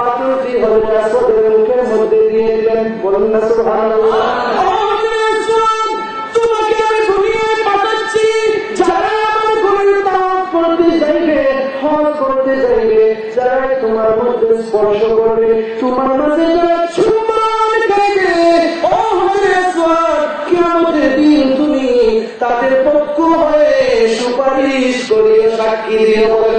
পাথরটি হজরত আসওয়াদের মুখের মধ্যে দিয়ে দিলেন, বলুন না তোমার মধ্যে স্পর্শ করবে তোমার মাঝে যারা চুম্বন খাইবে ও তুমি তাদের পক্ষ হয়ে সুপারিশ করিয়ে সাক্ষী দিয়ে বলেন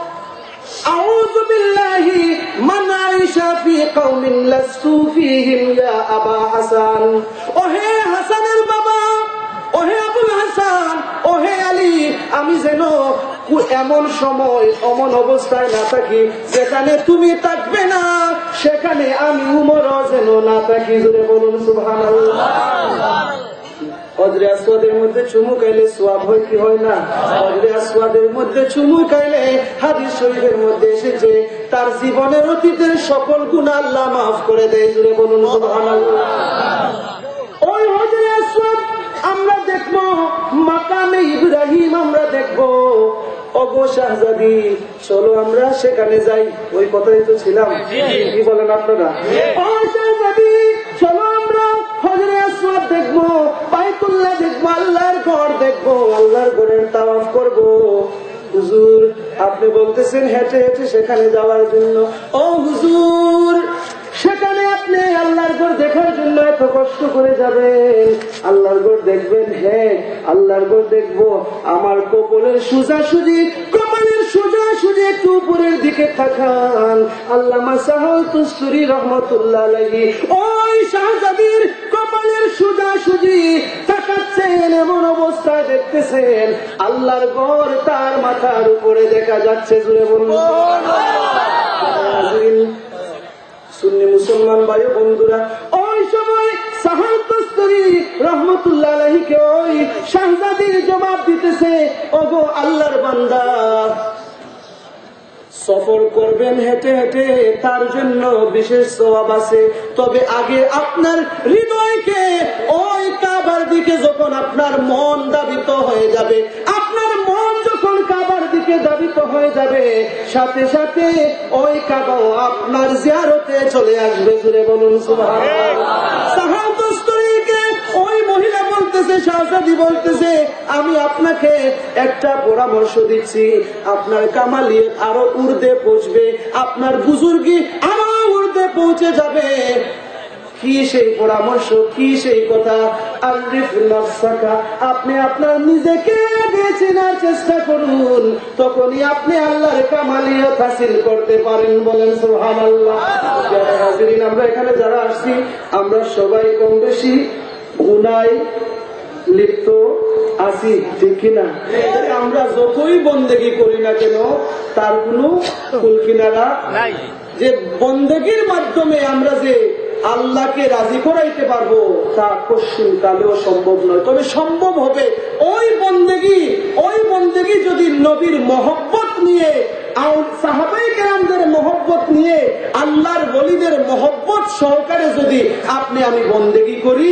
أعوذ بالله من عيش في قوم لست فيهم يا أبا حسن ওহে হাসানের বাবা ওহে আবুল হাসান ওহে আলী আমি যেন কু- এমন সময় অমন অবস্থায় না থাকি যেখানে তুমি থাকবে না সেখানে আমি উমর যেন না থাকি জুড়ে বলুন সুবহানাল্লাহ অজরে আসওয়াদের মধ্যে চুমু খাইলে সোয়াব হয় কি হয় না? অজরে আসওয়াদের মধ্যে চুমু খাইলে হাদিস শরীফের মধ্যে এসেছে তার জীবনের অতীতের সকল গুণা আল্লাহ মাফ করে দেয় জুড়ে বলুন ওই হজরে আসওয়াদ আমরা দেখব মাকামে ইব্রাহিম আমরা দেখব। অগো শাহজাদি চলো আমরা সেখানে যাই। ওই কথাই তো ছিলাম। কি বলেন আপনারা? ও শাহজাদি চলো আমরা হজরে বাইতুল্লাহ দেখব, আল্লাহর ঘর দেখব, আল্লাহর ঘরের তাওয়াফ করব। হুজুর, আপনি বলতেছেন হেঁটে হেঁটে সেখানে যাওয়ার জন্য। ও হুজুর, সেখানে আপনি আল্লাহর ঘর দেখার জন্য এত কষ্ট করে যাবেন। আল্লাহর ঘর দেখবেন হ্যাঁ আল্লাহর ঘর দেখব। আমার কপলের সোজাসুজি, কপালের সোজাসুজি একটু উপরের দিকে থাকান। আল্লাহ মাসাহল তুস্তুরি রহমতুল্লাহ লাগি ওই শাহজাদির সোজাসুজি তাকাচ্ছেন, এমন দেখতেছেন। আল্লাহর ঘর তার মাথার উপরে দেখা যাচ্ছে, জুড়ে বলুন মুসলমান ভাই বন্ধুরা, ওই সময় ওই শাহজাদির জবাব দিতেছে, ওগো আল্লাহর বান্দা সফর করবেন হেঁটে হেঁটে, তার জন্য বিশেষ সবাব আছে। তবে আগে আপনার হৃদয়কে ওই কাবার দিকে যখন আপনার মন দাবিত হয়ে যাবে, আপনার মন যখন কাবার দিকে দাবিত হয়ে যাবে, সাথে সাথে ওই কাবাও আপনার জিয়ারতে চলে আসবে। জুড়ে বলুন সুভাষ বলতেছে শাহজাদি বলতেছে, আমি আপনাকে একটা পরামর্শ দিচ্ছি। আপনার কামালিয়ে আরও উর্দে পৌঁছবে। আপনার বুজুর্গি আরও উর্দে পৌঁছে যাবে। কি সেই পরামর্শ, কি সেই কথা? আপনি আপনার নিজেকে চেনার চেষ্টা করুন। তখনই আপনি আল্লাহর কামালিয়ত হাসিল করতে পারেন বলেন যারা হাজিরিন, আমরা এখানে যারা আসছি, আমরা সবাই কম বেশি গুনায় লিপ্ত আছি ঠিক কিনা? আমরা যতই বন্দেগি করি না কেন তার কোনো কুল কিনারা যে বন্দেগির মাধ্যমে আমরা যে আল্লাহকে রাজি করাইতে পারব তা পশ্চিম কালেও সম্ভব নয়। তবে সম্ভব হবে ওই বন্দেগি ওই বন্দেগি যদি নবীর মহব্বত নিয়ে মহব্বত নিয়ে আল্লাহর বলিদের মহব্বত সহকারে যদি আপনি আমি বন্দেগি করি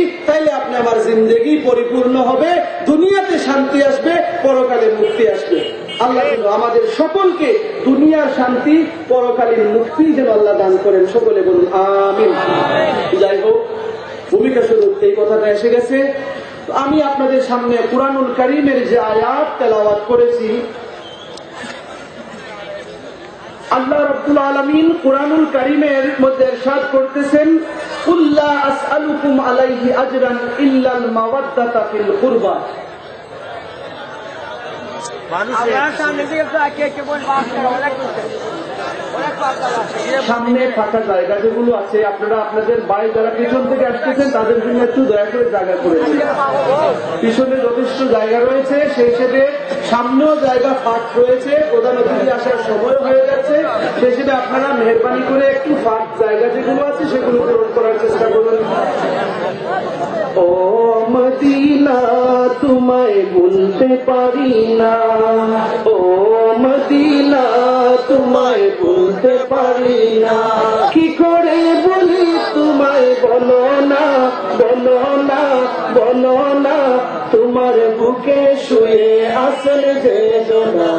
আপনি আমার জিন্দেগি পরিপূর্ণ হবে, দুনিয়াতে শান্তি আসবে, পরকালে মুক্তি আসবে। আল্লাহ আমাদের সকলকে দুনিয়ার শান্তি, পরকালীন মুক্তি যেন আল্লাহ দান করেন। সকলে বলুন, আমিন। যাই হোক, ভূমিকা স্বরূপ এই কথাটা এসে গেছে। আমি আপনাদের সামনে কুরআনুল করিমের যে আয়াত তেলাওয়াত করেছি আল্লাহ রব্বুল আলমিন কোরআনুল করিমের মধ্যে এরশাদ করতেছেন উল্লাহ আসআলুকুম আলাইহি আজরান ইল্লাল মাওয়াদ্দাতা ফিল কুরবা। সামনে ফাঁকা জায়গা যেগুলো আছে আপনারা আপনাদের বাড়ি যারা পিছন থেকে আসতেছেন তাদের জন্য একটু দয়া করে জায়গা করে দিন। পিছনে যথেষ্ট জায়গা রয়েছে সেই হিসেবে সামনেও জায়গা ফাঁক রয়েছে, প্রধান অতিথি আসার সময় হয়ে সেই হিসেবে আপনারা মেহরবানি করে একটু ফাঁক জায়গা যেগুলো আছে, সেগুলো পূরণ করার চেষ্টা করুন। ও মদিনা, তোমায় বলতে পারি না। ও মদিনা, তোমায় বলতে পারি না। কি করে বলি, তোমায় বলো না বলো না বলো না। তোমার বুকে শুয়ে আসল জোনা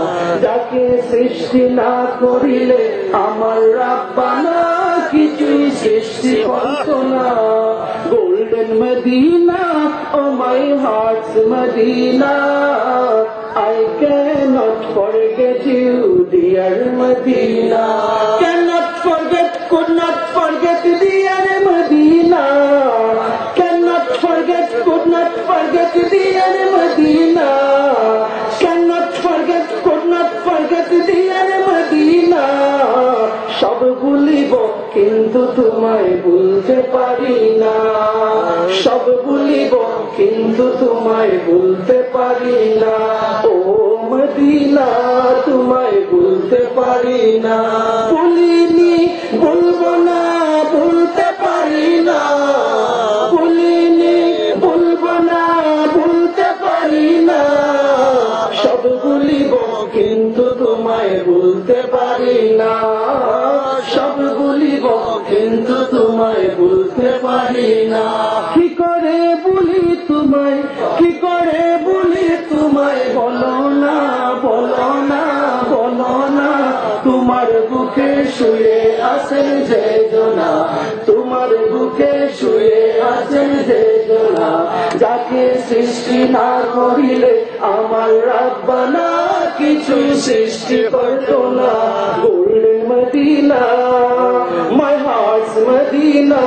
যাকে সৃষ্টি না করিলে আমার রাব্বানা কিছুই সৃষ্টি করতো না golden Medina oh my hearts Medina I cannot forget you, dear Medina. Cannot forget, could not forget, সব কিন্তু তোমায় ভুলতে পারি না। সব ভুলিব কিন্তু তোমায় ভুলতে পারি না। ও মদিনা, তোমায় ভুলতে পারি না। ভুলিনি, ভুলবো না, ভুলতে পারি না। ভুলিনি, ভুলবো না, ভুলতে পারি না। সব ভুলিব কিন্তু তোমায় ভুলতে পারি না। কিন্তু তোমায় ভুলতে পারি না। কি করে বলি তোমায়? কি করে বলি তোমায়? বলো না বলো না বলো না। তোমার বুকে শুয়ে আসেন যে জোনা তোমার বুকে শুয়ে আছেন যে জোনা যাকে সৃষ্টি না করিলে আমার রাব্বানা কিছু সৃষ্টি করতো না। Golden Medina. Medina.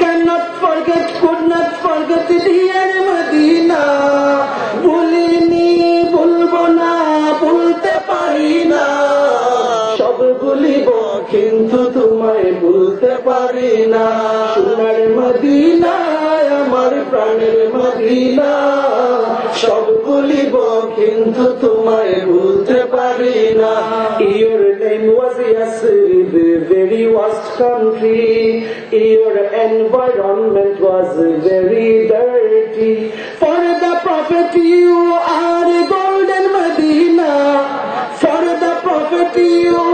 Cannot forget could not forget dear Medina ভুলিনি ভুলবো না ভুলতে পারি না। সব ভুলিব কিন্তু তোমায় ভুলতে পারি না। সোনার মদিনা আমার প্রাণের মদিনা। সব ভুলিব কিন্তু তোমায় ভুলতে পারি না। Name was Yasrib, very vast country. Your environment was very dirty. For the prophet you are golden Medina. For the prophet you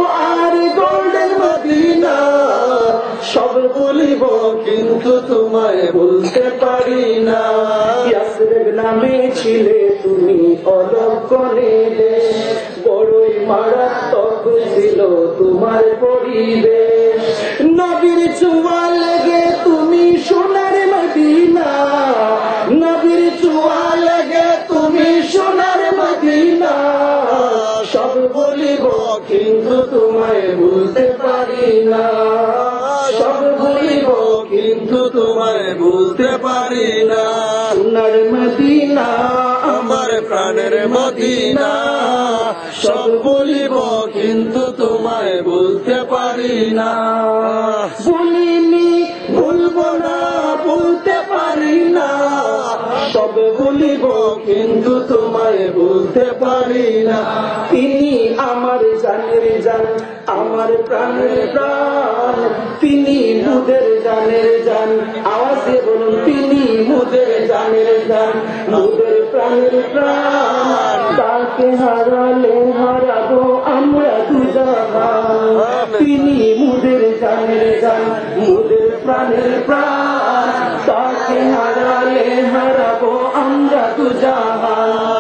কিন্তু তোমায় বলতে পারি না। নামে ছিলে তুমি অলক্ষণে বড়ই মারাত্মক ছিল তোমার পরিবেশ। নবীর চুয়া লেগে তুমি সোনার মদিনা। নবীর চুয়া লেগে তুমি সোনার মদিনা। সব বলিব কিন্তু তোমায় ভুলতে পারি না। কিন্তু তোমায় বুঝতে পারি না। সোনার মদিনা আমার প্রাণের মদিনা। সব বলিব কিন্তু তোমায় বুঝতে পারি না। কিন্তু তোমায় ভুলতে পারি না। তিনি আমার জানের জান আমার প্রাণের প্রাণ। তিনি মুদের জানের জান আওয়াজে বলুন তিনি মুদের জানের জান মুদের প্রাণের প্রাণ। তাকে হারালে হারাবো আমরা দুজাহান তিনি মুদের জানের জান মুদের প্রাণের প্রাণ। তাকে হারালে হারাবো আমরা দুজাহান তাহার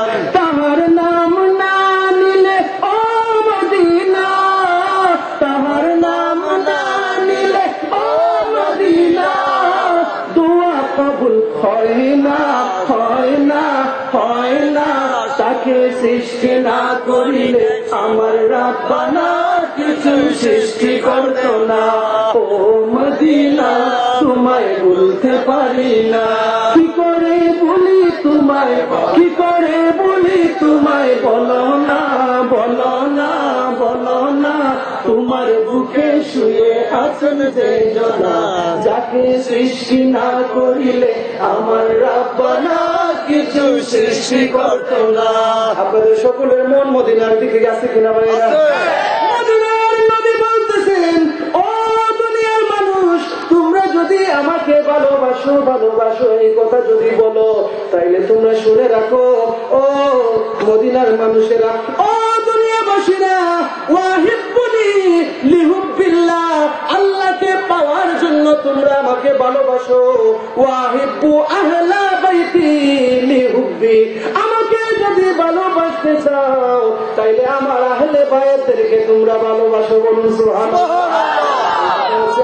বলতে পারি না। কি করে বলি তোমায় কি করে বলি তোমায় বলো না বলো না বলো না। তোমার বুকে শুয়ে আছেন যে জনা। যাকে সৃষ্টি না করিলে আমার রাব্বানা কিছু সৃষ্টি করতো না। আপনাদের সকলের মন মদিনার দিকে গেছে কিনা ভাইরা আমাকে ভালোবাসো ভালোবাসো, এই কথা যদি বলো, তাইলে তোমরা শুনে রাখো। ও মদিনার মানুষেরা, ও দুনিয়াবাসীরা আল্লাহকে পাওয়ার জন্য তোমরা আমাকে ভালোবাসো। আহলা বাইতি আমাকে যদি ভালোবাসতে চাও, তাইলে আমার আহলে বায়াতদেরকে তোমরা ভালোবাসো বলুন, সুবহানাল্লাহ।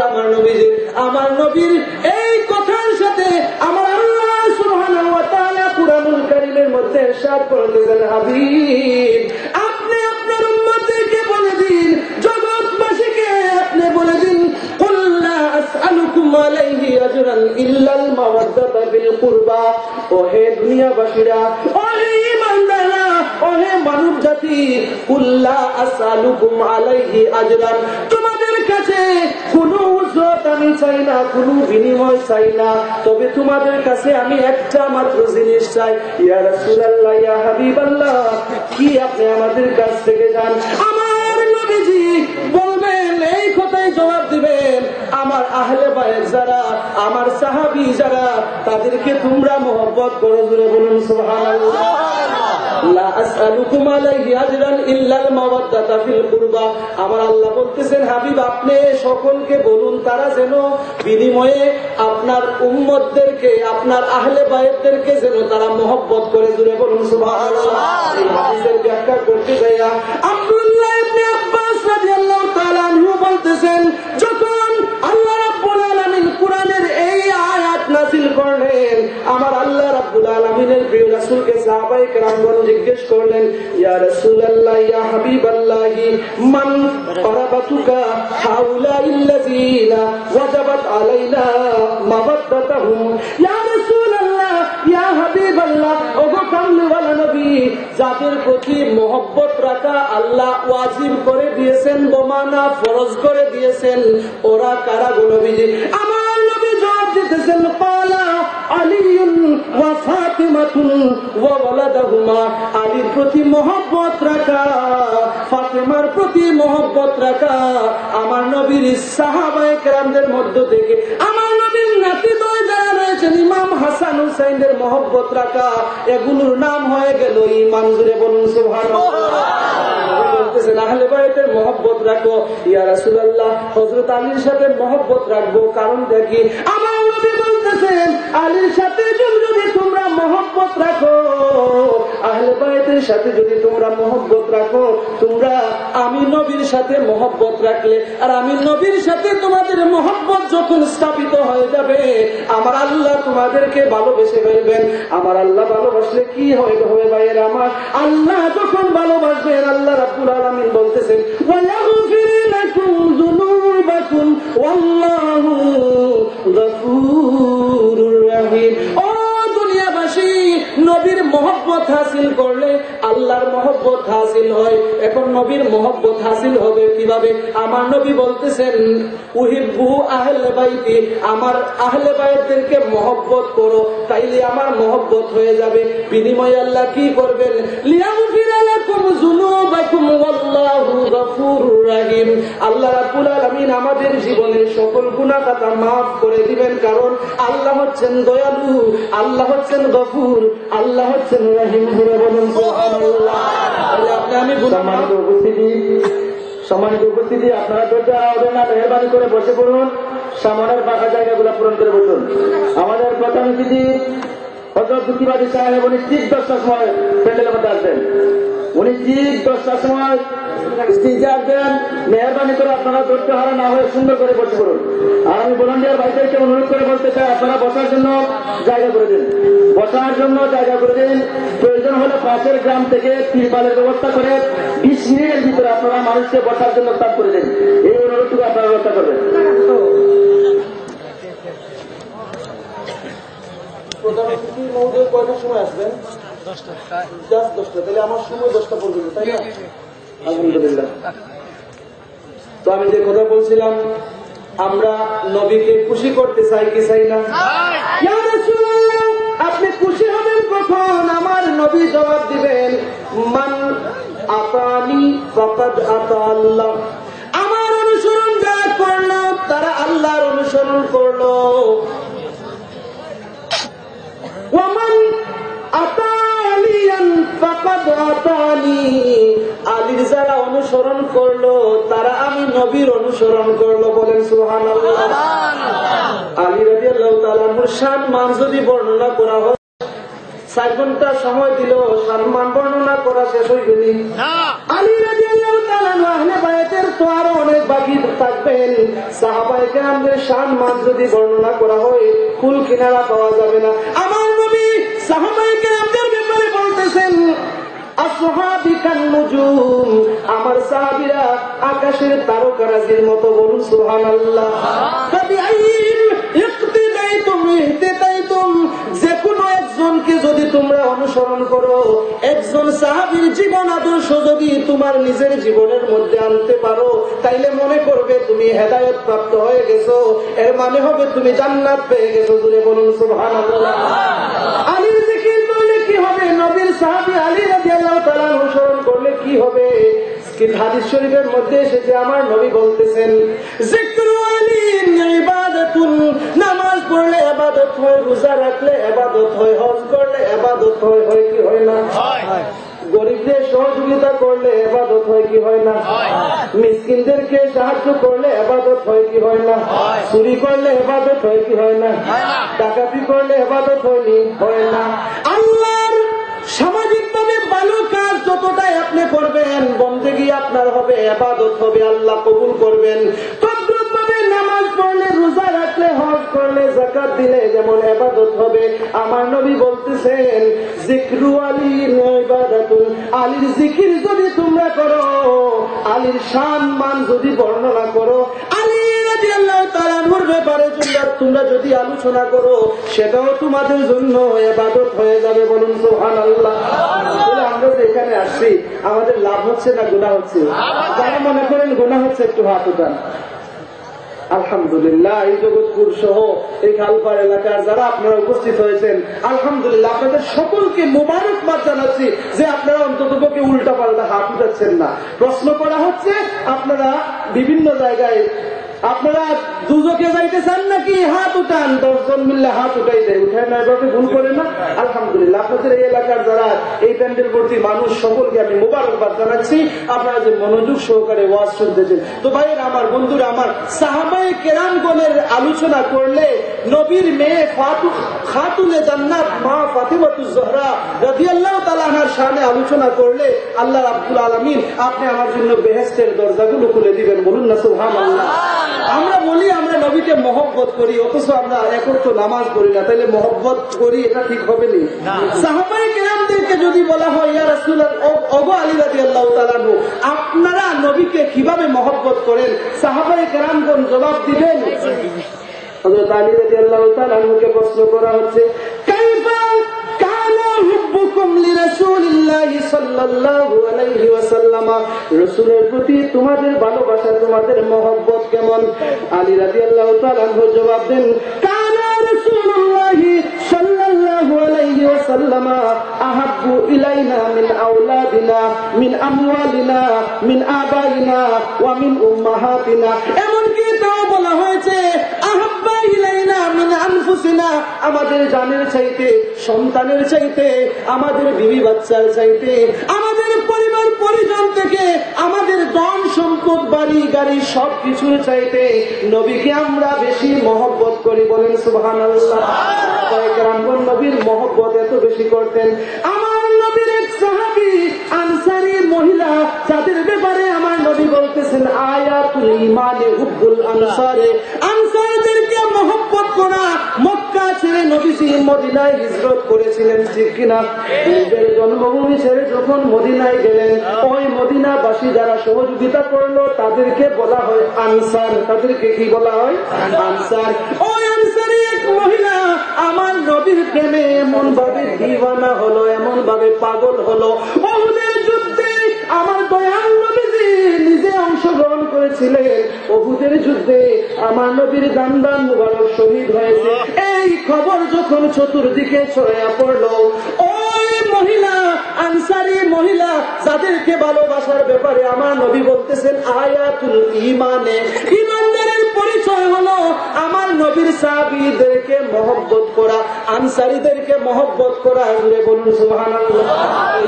আমার নবীজি আমার নবীর এই কথার সাথে আমার আল্লাহ সুবহানাহু ওয়া তাআলা কুরআনুল কারীমের মধ্যে ارشاد করতেছেন হাবিব আপনি আপনার উম্মতদেরকে বলে দিন জগৎবাসীকে আপনি বলে দিন قل لا أسألكم عليه أجرا إلا المودة في القربى ওহে দুনিয়াবাসীরা ওহে ইমানদাররা ওহে মানব জাতি কুল্লা আসআলুকুম আলাইহি আজরান চাই না কোনো বিনিময় চাই না তবে তোমাদের কাছে আমি একটা মাত্র জিনিস চাই। ইয়া রাসূলুল্লাহ, ইয়া হাবিবাল্লাহ, কি আপনি আমাদের কাছ থেকে যান? আমার নবীজি বলবেন, এই কথাই জবাব দিবেন, আমার আহলে বায়ের যারা, আমার সাহাবি যারা, তাদেরকে তোমরা মোহব্বত করো জুড়ে বলুন, সুবহানাল্লাহ। লা আসআলুকুম আলাইহি আজরান ইল্লাল মাওয়াদ্দাতা ফিল কুরবা। আমার আল্লাহ বলতেছেন হাবিব আপনি সকলকে বলুন তারা যেন বিনিময়ে আপনার উম্মতদেরকে আপনার আহলে বায়েতদেরকে যেন তারা মহব্বত করে। জুড়ে বলুন সুবহানাল্লাহ। এই হাদিসের ব্যাখ্যা করতে যাইয়া আব্দুল্লাহ ইবনে আব্বাস রাদিয়াল্লাহু তাআলা আনহু বলতেছেন যখন আল্লাহ রাব্বুল আলামিন কোরআনের নাযিল করলেন। আমার আল্লাহ রাব্বুল আলামিনের প্রিয় রাসূলকে সাহাবায়ে কেরামগণ জিজ্ঞেস করলেন, ইয়া ইয়া মান হাউলা ওয়াজাবাত আলাইনা মাওয়াদ্দাতুহুম ইয়া ইয়া নবী, যাদের প্রতি মোহব্বত রাখা আল্লাহ ওয়াজিব করে দিয়েছেন বোমানা ফরজ করে দিয়েছেন, ওরা কারা গো আমার দিতেছেন প্রতি মোহব্বত রাখা ফাতেমার প্রতি মোহব্বত রাখা আমার নবীর সাহাবায়ে কেরামদের মধ্য থেকে, আমার নবীর নাতি রয়েছেন ইমাম হাসান হুসাইনের মহব্বত রাখা এগুলোর নাম হয়ে গেল ইমান জুড়ে বলুন সোহান বলতেছেন আহলে বাড়িতে মহব্বত রাখো। ইয়া আলীর সাথে মহব্বত রাখব কারণ দেখি আমার বলতেছেন আলীর সাথে বাড়িতে সাথে যদি তোমরা মহব্বত রাখো, তোমরা আমি নবীর সাথে মহব্বত রাখলে, আর আমি নবীর সাথে তোমাদের মহব্বত যখন স্থাপিত হয়ে যাবে, আমার আল্লাহ তোমাদেরকে ভালোবেসে ফেলবেন। আমার আল্লাহ ভালোবাসলে কি হবে হবে ভাইয়ের আমার? আল্লাহ যখন ভালোবাসবেন আল্লাহ রাব্বুল আলামিন বলতেছেন ওয়াল্লাহু রহিম। ও নবীর মহব্বত হাসিল করলে আল্লাহর মহব্বত হাসিল হয়। এখন নবীর মহব্বত হাসিল হবে কীভাবে? আমার নবী বলতেছেন, উহিব্বু আহলে বাইতি, আমার আহলে বাইতদেরকে মহব্বত করো, তাইলে আমার মহব্বত হয়ে যাবে। বিনিময়ে আল্লাহ কি করবেন? আমাদের জীবনের সকল গুনাহ খাতা maaf করে দিবেন, কারণ আল্লাহ হচ্ছেন দয়ালু, আল্লাহ হচ্ছেন গফুর। আল্লাহ হচ্ছেন রহিম ঘুরে বলুন আমি সম্মানিত উপস্থিতি সম্মানিত উপস্থিতি, আপনারা ধৈর্য মেহরবানি করে বসে পড়ুন সামনের ফাঁকা জায়গাগুলো পূরণ করে বসুন। আমাদের প্রধান অতিথি হজরত সাহেব উনি ঠিক দশটার সময় প্যান্ডেলের মধ্যে আসবেন। উনি ঠিক দশটার সময় আসবেন মেহরবানি করে আপনারা ধৈর্য হারা না হয়ে সুন্দর করে বসে পড়ুন। আর আমি ভলান্টিয়ার ভাইদেরকে অনুরোধ করে বলতে চাই, আপনারা বসার জন্য জায়গা করে দিন। বসার জন্য জায়গা করে দিন। প্রয়োজন হলে পাশের গ্রাম থেকে তিরপালের ব্যবস্থা করে বিশ মিনিটের ভিতরে আপনারা মানুষকে বসার জন্য স্থান করে দিন। এই অনুরোধটুকু আপনারা ব্যবস্থা করবেন। প্রধান অতিথি মহোদয় কয়টার সময় আসবেন? জাস্ট দশটা তাহলে আমার সময় দশটা পর্যন্ত তাই না? আলহামদুলিল্লাহ। তো আমি যে কথা বলছিলাম আমরা নবীকে খুশি করতে চাই কি চাই না? আপনি খুশি হবেন কখন? আমার নবী জবাব দিবেন মান আতানি ফকাদ আতা আল্লাহ। আমার অনুসরণ যারা করল তারা আল্লাহর অনুসরণ করল। ওয়ামান আতালিয়ান ফাকাদ আতানি আলীর যারা অনুসরণ করল তারা আমি নবীর অনুসরণ করল বলেন সুবহানাল্লাহ। আলী রাদিয়াল্লাহু তাআলার শান মান যদি বর্ণনা করা হয় চার ঘণ্টা সময় দিল সম্মান বর্ণনা করা শেষ হইবে নি। আলী রাদিয়াল্লাহু তাআলা তো আরও অনেক বাকি থাকবেন। যদি বর্ণনা করা হয় কুল কিনারা পাওয়া যাবে না। আমার নবী ব্যাপারে বলতেছেন আমার সাহাবীরা আকাশের তারকারাজির মতো বলুন সুবহানাল্লাহ। ফাবিআইহিম ইক্তিদাইতুম ইহতিদাইতুম যে কোনো যদি তোমরা অনুসরণ করো একজন সাহাবীর জীবন আদর্শ যদি তোমার নিজের জীবনের মধ্যে আনতে পারো তাইলে মনে করবে তুমি হেদায়ত প্রাপ্ত হয়ে গেছো। এর মানে হবে তুমি জান্নাত পেয়ে গেছো দূরে বলুন আলীর জিকির করলে কি হবে? নবীর সাহাবী আলী অনুসরণ করলে কি হবে? হাদিস শরীফের মধ্যে এসেছে আমার নবী বলতেছেন জিকরু নামাজ পড়লে ইবাদত হয় রোজা রাখলে ইবাদত হয় হজ করলে ইবাদত হয় হয় কি হয় না? গরিবদের সহযোগিতা করলে এবাদত হয় কি হয় না? মিসকিনদেরকে সাহায্য করলে এবাদত হয় কি হয় না? চুরি করলে এবাদত হয় কি হয় না? ডাকাতি করলে এবাদত হয়নি হয় না। আল্লাহর সামাজিক ভাবে ভালো কাজ যতটাই আপনি করবেন বন্ধে গিয়ে আপনার হবে এবাদত হবে আল্লাহ কবুল করবেন। ভাবে পড়লে রোজা রাখলে হজ করলে জাকাত দিলে যেমন এবাদত হবে আমার নবী বলতেছেন জিক্রু আলী ইবাদাতুন আলীর জিকির যদি তোমরা করো আলীর শান মান যদি বর্ণনা করো আলী ব্যাপারে তোমরা তোমরা যদি আলোচনা করো সেটাও তোমাদের জন্য এবাদত হয়ে যাবে বলুন সুবহানাল্লাহ। তাহলে আমরা তো এখানে আসছি আমাদের লাভ হচ্ছে না গুনাহ হচ্ছে? যারা মনে করেন গুনাহ হচ্ছে একটু হাত উঠান। আলহামদুলিল্লাহ, এই জগৎপুর সহ এই খালপার এলাকার যারা আপনারা উপস্থিত হয়েছেন, আলহামদুলিল্লাহ আপনাদের সকলকে মোবারকবাদ জানাচ্ছি যে আপনারা অন্তত পক্ষে উল্টা পাল্টা হাত উঠাচ্ছেন না। প্রশ্ন করা হচ্ছে, আপনারা বিভিন্ন জায়গায় আপনারা দুজকে যাইতে চান নাকি হাত উঠান? দশজন মিললে হাত উঠাই দেয়। উঠায় না এভাবে ভুল করে না। আলহামদুলিল্লাহ, আপনাদের এই এলাকার যারা এই প্যান্ডেল ভর্তি মানুষ, সকলকে আমি মোবারকবাদ জানাচ্ছি। আপনারা যে মনোযোগ সহকারে ওয়াজ শুনতেছেন। তো ভাইয়ের, আমার বন্ধুরা, আমার সাহাবায়ে কেরামগণের আলোচনা করলে নবীর মেয়ে ফাতু খাতুলে জান্নাত মা ফাতিমাতু জহরা রাদিয়াল্লাহু তাআলা আনহার শানে আলোচনা করলে আল্লাহ রাব্বুল আলামিন আপনি আমার জন্য বেহেশতের দরজাগুলো খুলে দিবেন। বলুন না, সুবহানাল্লাহ। আমরা বলি আমরা নবীকে মহব্বত করি অথচ আমরা এখন তো নামাজ পড়ি না তাহলে মহব্বত করি এটা ঠিক হবে নি? সাহাবাই কেরামদেরকে যদি বলা হয় ইয়া রাসূল অগ আলী রাদিয়াল্লাহু তাআলা আনহু, আপনারা নবীকে কীভাবে মহব্বত করেন? সাহাবাই কেরামগণ জবাব দিবেন। আলী প্রশ্ন করা হচ্ছে কাইফা রাসূলের প্রতি তোমাদের ভালোবাসা তোমাদের মহব্বত কেমন? আলী তাআলা আনহু জবাব দেন বলা হয়েছে আমাদের জানের চাইতে, সন্তানের চাইতে, আমাদের বিবি বাচ্চার চাইতে থেকে আমাদের ধন সম্পদ, বাড়ি, গাড়ি সব কিছুর চাইতে নবীকে আমরা বেশি মহব্বত করি বলেন সুবহান নবীর মহব্বত এত বেশি করতেন। আমার নবীর এক সাহাবি, আনসারি মহিলা, যাদের ব্যাপারে আমার নবী বলতেছেন, আয়াতুল ইমানে হুব্বুল আনসারে। মক্কা নবীজি মদিনায় হিজরত করেছিলেন, ঠিক কিনা? নিজের জন্মভূমি ছেড়ে যখন মদিনায় গেলেন, ওই মদিনাবাসী যারা সহযোগিতা করল, তাদেরকে বলা হয় আনসার। তাদেরকে কি বলা হয়? আনসার। ওই আনসারি এক মহিলা আমার নবীর প্রেমে এমন ভাবে দিওয়ানা হলো এমন ভাবে পাগল হলো। যুদ্ধে আমার দয়াল নিজে অংশগ্রহণ করেছিলেন অহুদের যুদ্ধে আমার নবীর দান দান মুবারক শহীদ হয়েছে। এই খবর যখন চতুর্দিকে ছড়াইয়া পড়ল মহিলা, আনসারি মহিলা, যাদেরকে ভালোবাসার ব্যাপারে আমার নবী বলতেছেন, আয়াতুল ইমানে ইমানদারের পরিচয় হলো আমার নবীর সাহাবীদেরকে মহব্বত করা, আনসারীদেরকে মহব্বত করা। ঘুরে বলুন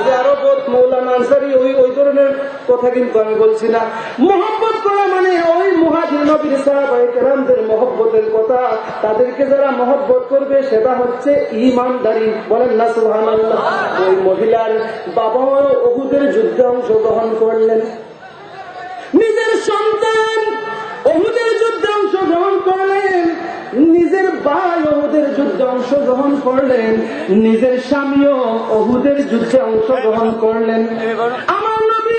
যে আরও বোধ আনসারি, ওই ওই ধরনের কথা কিন্তু আমি বলছি না। মহব্বত করা মানে ওই মুহাজির নবীর সাহাবাই কেরামদের মহব্বতের কথা। তাদেরকে যারা মহব্বত করবে, সেটা হচ্ছে ইমানদারি বলেন না, সুবহানাল্লাহ। ওই মহিলার বাবাও অহুদের যুদ্ধে অংশগ্রহণ করলেন। নিজের ভাই অহুদের যুদ্ধে অংশগ্রহণ করলেন নিজের স্বামীও অহুদের যুদ্ধে অংশগ্রহণ করলেন। আমার নবী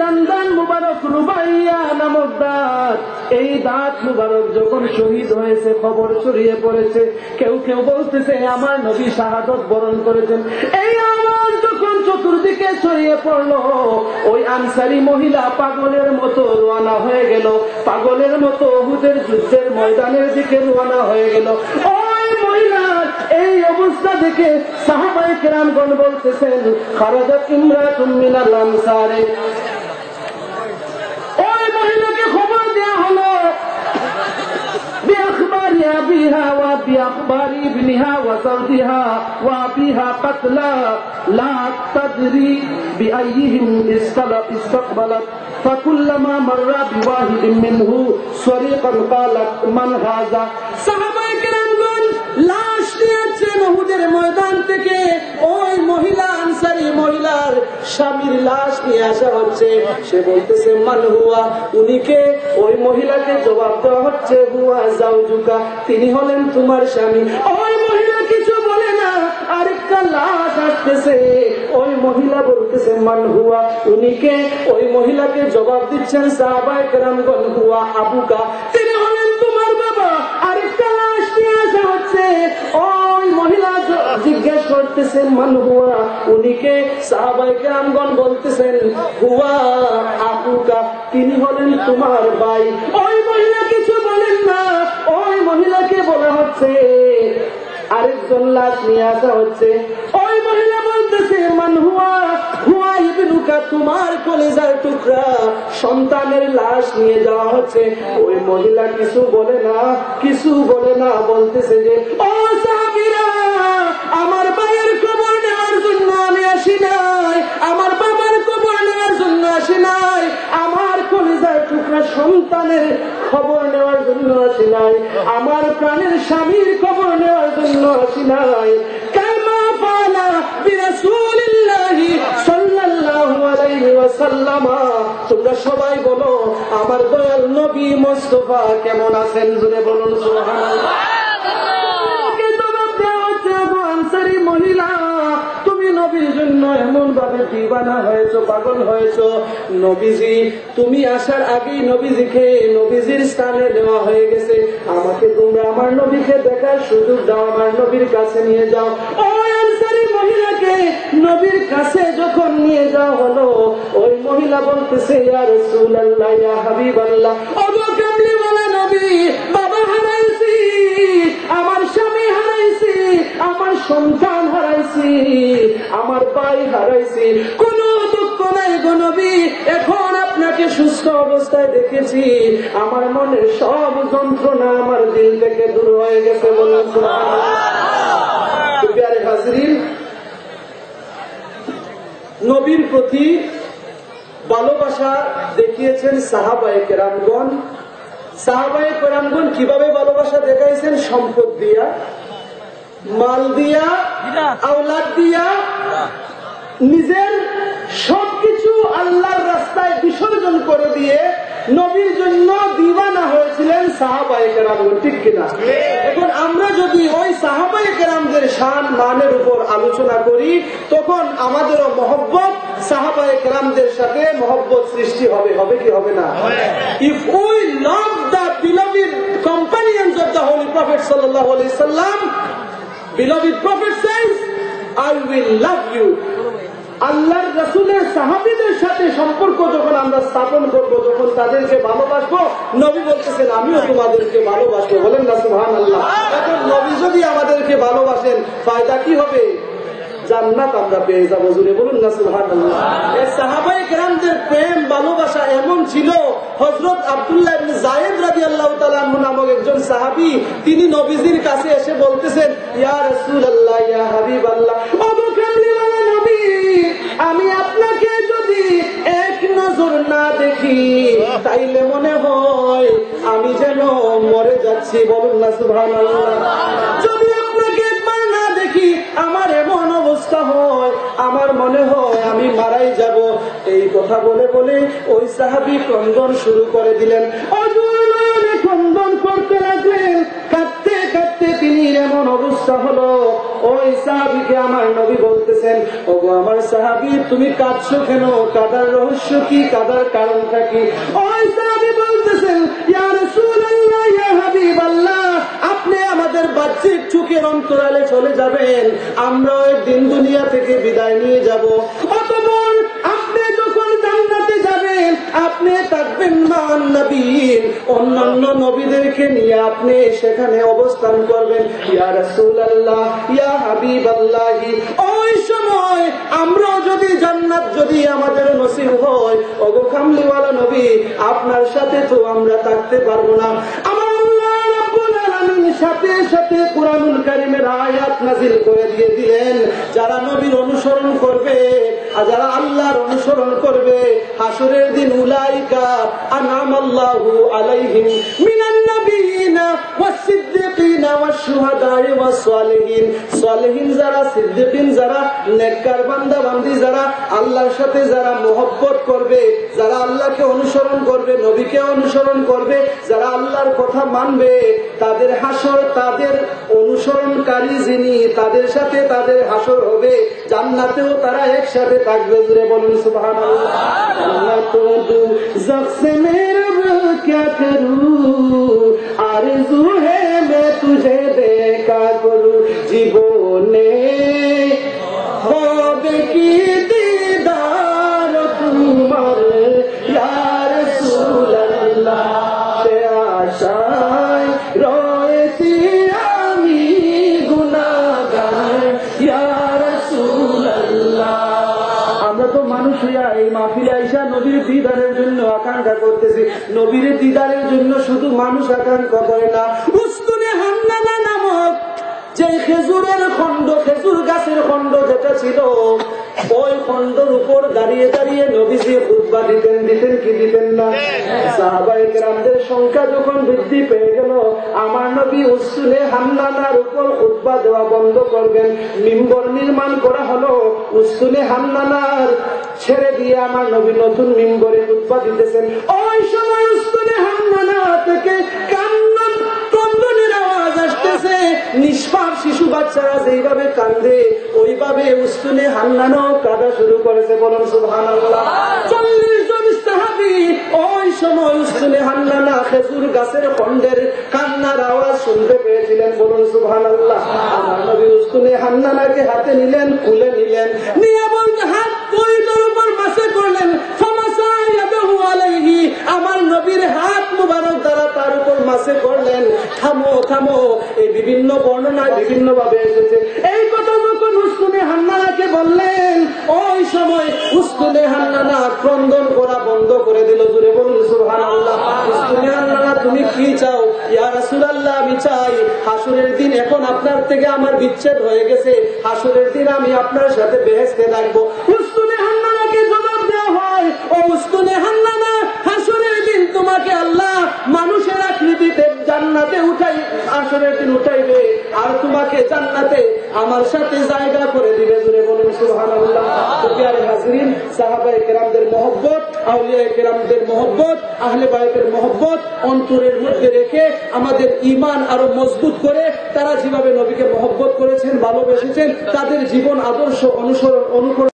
দান মুবারক রুবাইয়া নামক দাঁত। এই দাঁত মুবারক যখন শহীদ হয়েছে, খবর ছড়িয়ে পড়েছে, কেউ কেউ বলতেছে, আমার নবী শাহাদত বরণ করেছেন। এই আওয়াজ যখন চতুর্দিকে ছড়িয়ে পড়ল, ওই আনসারি মহিলা পাগলের মতো রোয়ানা হয়ে গেল। পাগলের মতো অহুদের যুদ্ধের ময়দানের দিকে রোয়ানা হয়ে গেল। ওই মহিলার এই অবস্থা দেখে সাহাবাই কেরামগণ বলতেছেন, খারাজাত ইমরাতুম মিনাল আনসারে। بأبيها وبأخبار ابنها وزوجها وأبيها قتلى لا تدري بأيهم استقبلت فكلما مر بواحد منه سريقا قالت من هذا صحابة ওহুদের ময়দান থেকে ওই মহিলা, আনসারি মহিলার স্বামীর লাশ নিয়ে আসা হচ্ছে। সে বলতেছে, মান হুয়া? উনিকে ওই মহিলাকে জবাব দেওয়া হচ্ছে, হুয়া জাউজুকা, তিনি হলেন তোমার স্বামী। ওই মহিলা কিছু বলে না, আরেকটা লাশ আসতেছে। ওই মহিলা বলতেছে, মান হুয়া? উনিকে ওই মহিলাকে জবাব দিচ্ছেন, সাহাবায় কেরামগণ, হুয়া আবুকা। তিনি হলেন তোমার বাবা। করতেছেন মান হুয়া উনিকে সাহাবাই কেরামগণ বলতেছেন, হুয়া আবুকা, তিনি হলেন তোমার ভাই। ওই মহিলা কিছু বলেন না, ওই মহিলাকে বলা হচ্ছে, আরেকজন লাশ নিয়ে আসা হচ্ছে। ওই মহিলা বলতেছে মান হুয়া হুয়া ইবনুকা, তোমার কলেজার টুকরা, সন্তানের লাশ নিয়ে যাওয়া হচ্ছে। ওই মহিলা কিছু বলে না, কিছু বলে না, বলতেছে যে, ও সাহাবীরা, আমার আসি নাই, আমার বাবার খবর নেওয়ার জন্য আসি নাই, আমার কলেজার টুকরা সন্তানের খবর নেওয়ার জন্য আসি নাই, আমার প্রাণের স্বামীর খবর নেওয়ার জন্য আসি নাই। তোমরা সবাই বলো, আমার দয়াল নবী মুস্তাফা কেমন আছেন? জুড়ে বলুন, সুবহানাল্লাহ। জন্য এমন ভাবে দিবানা হয়েছো, পাগল হয়েছো। নবীজি, তুমি আসার আগেই নবীজিকে নবীজির স্থানে দেওয়া হয়ে গেছে। আমাকে তোমরা আমার নবীকে দেখার সুযোগ দাও, আমার নবীর কাছে নিয়ে যাও। নবীর কাছে যখন নিয়ে যাওয়া হলো, ওই মহিলা বলতেছে, ইয়া রাসূলুল্লাহ, ইয়া হাবিবাল্লাহ। ওগো কামলিওয়ালা নবী, বাবা হারাইছি। আমার স্বামী হারাইছি, আমার সন্তান হারাইছি, আমার ভাই হারাইছি। কোন দুঃখ নাই গো এখন আপনাকে সুস্থ অবস্থায় দেখেছি। আমার মনের সব যন্ত্রণা আমার দিল থেকে দূর হয়ে গেছে বলুন নবীর প্রতি ভালোবাসা দেখিয়েছেন সাহাবায়ে কেরামগণ। কেরামগণ কীভাবে ভালোবাসা দেখাইছেন? সম্পদ দিয়া মাল দিয়া আওলাদ দিয়া নিজের সবকিছু আল্লাহর রাস্তায় বিসর্জন করে দিয়ে নবীর জন্য দিওয়ানা হয়েছিলেন সাহাবায়ে কেরামগণ ঠিক কিনা? এখন আমরা যদি ওই সাহাবায়ে কেরামদের শান মানের উপর আলোচনা করি তখন আমাদেরও মহব্বত সাহাবায়ে কেরামদের সাথে মহব্বত সৃষ্টি হবে হবে কি হবে না? If we companions of the holy prophet সাল্লাহ সাল্লাম beloved prophet sense I will love you আল্লাহর রসুলের সাহাবিদের সাথে সম্পর্ক যখন আমরা স্থাপন করব, যখন তাদেরকে ভালোবাসবো, নবী বলতেছেন, আমিও তোমাদেরকে ভালোবাসবো। বলেন না সুহান আল্লাহ এখন নবী যদি আমাদেরকে ভালোবাসেন, ফায়দা কি হবে? জান্নাত আমরা পেয়ে যাব জুড়ে বলুন না সাহাবাই প্রেম ভালোবাসা এমন ছিল হজরত আব্দুল্লাহ জায়েদ তাআলা আনহু নামক একজন সাহাবী তিনি নবীজির কাছে এসে বলতেছেন ইয়া ইয়া কামলিওয়ালা নবী আমি আপনাকে যদি এক নজর না দেখি তাইলে মনে হয় আমি যেন মরে যাচ্ছি। বলুন না সুবহানাল্লাহ। যদি অবস্থা হয়, আমার মনে হয় আমি মারাই যাব। এই কথা বলে বলে ওই সাহাবি ক্রন্দন শুরু করে দিলেন। ক্রন্দন করতে লাগলেন। কাঁদতে কাঁদতে তিনি এমন অবস্থা হলো। ওই সাহাবিকে আমার নবী বলতেছেন, ওগো আমার সাহাবি, তুমি কাঁদছো কেন? কাদার রহস্য কি? কাদার কারণটা কি? ওই সাহাবি বলতেছেন বাহ্যিক চোখের অন্তরালে চলে যাবেন। আমরা একদিন দুনিয়া থেকে বিদায় নিয়ে যাব। অতঃপর আপনি যখন জান্নাতে যাবেন, আপনি থাকবেন মান নবীন অন্যান্য নবীদেরকে নিয়ে আপনি সেখানে অবস্থান করবেন। ইয়া রাসূলুল্লাহ, ইয়া হাবিবাল্লাহ। ওই সময় আমরা যদি জান্নাত যদি আমাদের নসিব হয়, ওগো কামলিওয়ালা নবী, আপনার সাথে তো আমরা থাকতে পারব না আমার আল্লাহ রাব্বুল আলামিন সাথে সাথে কোরআনুল কারিমের আয়াত নাজিল করে দিয়ে দিলেন। যারা নবীর অনুসরণ করবে আর যারা আল্লাহর অনুসরণ করবে, হাসরের দিন উলাইকা আল্লাহু আলাইহিম মিনান সালিহিন যারা, সিদ্দিকিন যারা, নেককার বান্দা বান্দি যারা, আল্লাহর সাথে যারা মোহব্বত করবে, যারা আল্লাহকে অনুসরণ করবে, নবীকে অনুসরণ করবে, যারা আল্লাহর কথা মানবে, তাদের হাসর তাদের অনুসরণকারী যিনি তাদের সাথে তাদের হাসর হবে জান্নাতেও তারা একসাথে থাকবে জুড়ে বলুন সুবহান क्या करूं आरज़ू है मैं तुझे देखा करूं জীবনে হবে কি দিদার তোমার আকাঙ্ক্ষা করতেছি। নবীর দিদারের জন্য শুধু মানুষ আকাঙ্ক্ষা করে না, উস্তুনে হান্নানা নামক যে খেজুরের খন্ড খেজুর গাছের খন্ড যেটা ছিল ওই খণ্ডর উপর দাঁড়িয়ে দাঁড়িয়ে নবীজি খুদ্া দিতেন দিতেন কি দিতেন না? সাহাবাই কেরামদের সংখ্যা যখন বৃদ্ধি পেয়ে গেল, আমার নবী উসুলে হান্নানার উপর খুদ্া দেওয়া বন্ধ করবেন। মিম্বর নির্মাণ করা হলো, উসুলে হান্নানার ছেড়ে দিয়ে আমার নবী নতুন মিম্বরে খুদ্া দিতেছেন। ওই সময় উসুলে হান্নানা থেকে কন্দনের আসতেছে নিষ্পাপ শিশু বাচ্চারা যেইভাবে কান্দে, ওইভাবে উস্তুনে হান্নানো কাঁদা শুরু করেছে বলুন সাহাবি ওই সময় উস্তুনে হান্নানা খেজুর গাছের কান্নার আওয়াজ শুনতে পেয়েছিলেন বলুন নবী উস্তুনে হান্নানাকে হাতে নিলেন, খুলে নিলেন। নিয়ে বলতে হাত কইটার উপর করলেন আমার নবীর হাত দ্বারা মাসে করলেন, থামো থামো। এই বিভিন্ন বর্ণনায় বিভিন্ন ভাবে এসেছে। এই কথা যখন উস্কুনে হান্নানাকে বললেন, ওই সময় উস্কুনে হান্নানা ক্রন্দন করা বন্ধ করে দিল। দূরে বলুন সুহান আল্লাহ উস্কুনে হান্নানা, তুমি কি চাও? ইয়া আমি চাই। হাসুরের দিন এখন আপনার থেকে আমার বিচ্ছেদ হয়ে গেছে। হাসুরের দিন আমি আপনার সাথে বেহেস্তে থাকব উস্কুনে হান্নানাকে জবাব দেওয়া হয়, ও উস্কুনে হান্নানা, হাসুরের তোমাকে আল্লাহ মানুষের আকৃতিতে জান্নাতে উঠাই আসরের দিন উঠাইবে। আর তোমাকে জান্নাতে আমার সাথে জায়গা করে দিবে জুড়ে বলুন হাজরিন, সাহাবায়ে কেরামদের মহব্বত আউলিয়া কেরামদের মহব্বত, আহলে মহব্বত, অন্তরের মধ্যে রেখে আমাদের ইমান আরও মজবুত করে তারা যেভাবে নবীকে মহব্বত করেছেন, ভালোবেসেছেন, তাদের জীবন আদর্শ অনুসরণ অনুকরণ